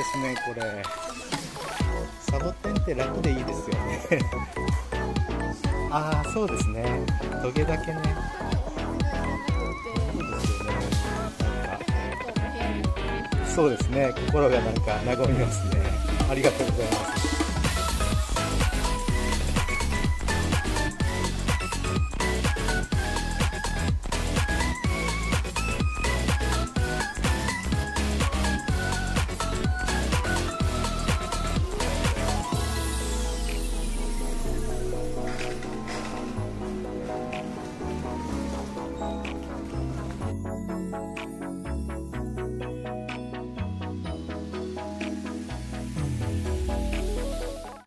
ですねこれ。サボテンって楽でいいですよね。ああそうですね。トゲだけね。そうですよね。なんかそうですね。心がなんか和みますね。ありがとうございます。